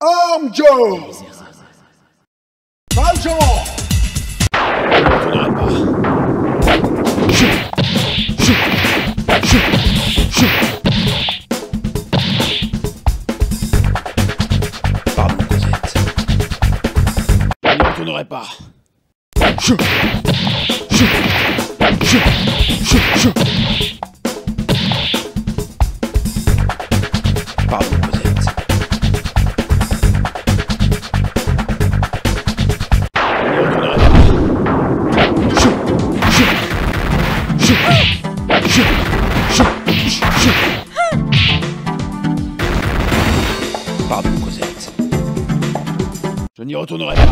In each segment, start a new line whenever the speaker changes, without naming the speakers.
Arm Joe Valjean
pas. Pardon, Cosette. Retournerai Je n'y retournerai pas.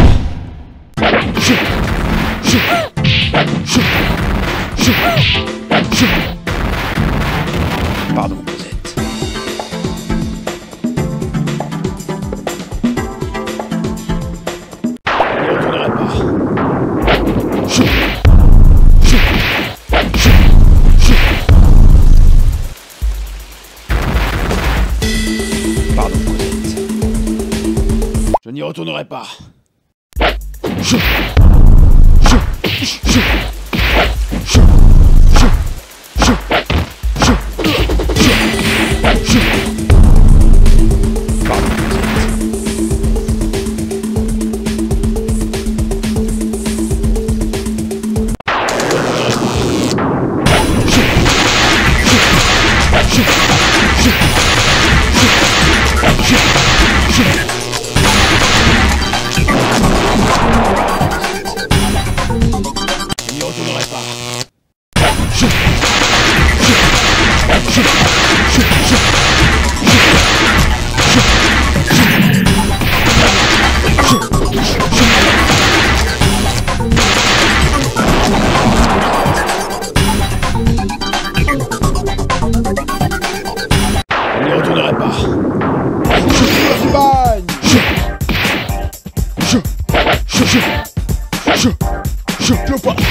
Je retournerai pas. Pardon,
Cléopâtre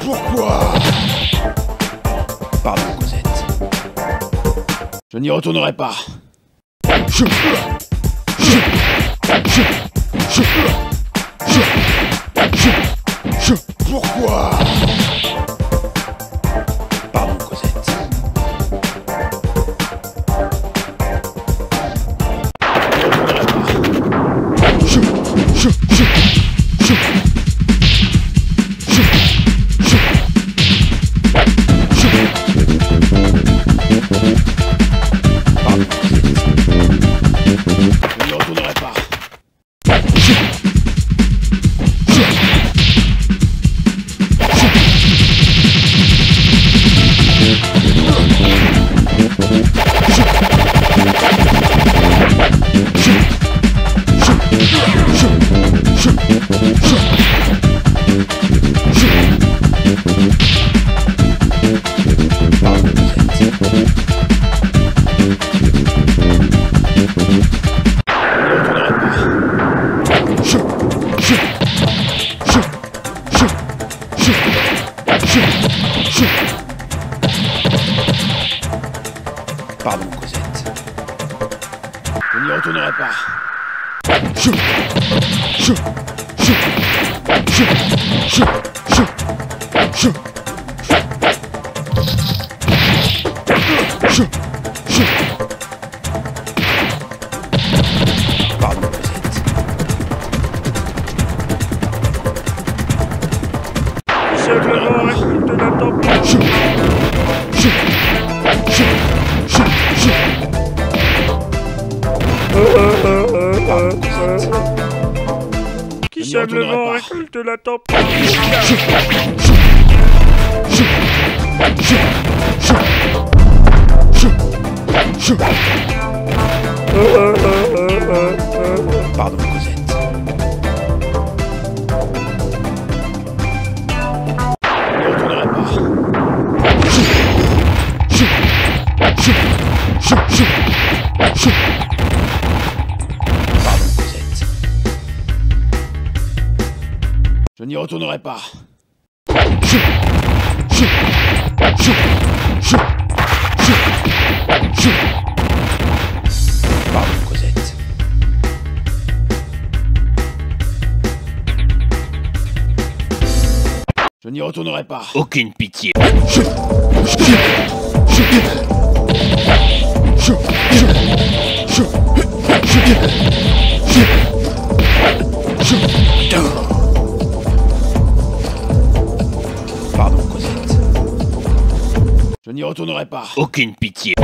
Pourquoi?
Pardon, Cosette. Je n'y retournerai pas.
Pourquoi
Pardon, Cosette. Je n'y retournerai pas. Pardon, Cosette.
Simplement récolte la tempête.
Pardon, Cosette.
Qui sème le vent récolte la tempête.
Pardon, Je n'y retournerai pas. Je, n'y retournerai pas.
Aucune pitié.
Je,
n'y retournerai pas.
Aucune pitié.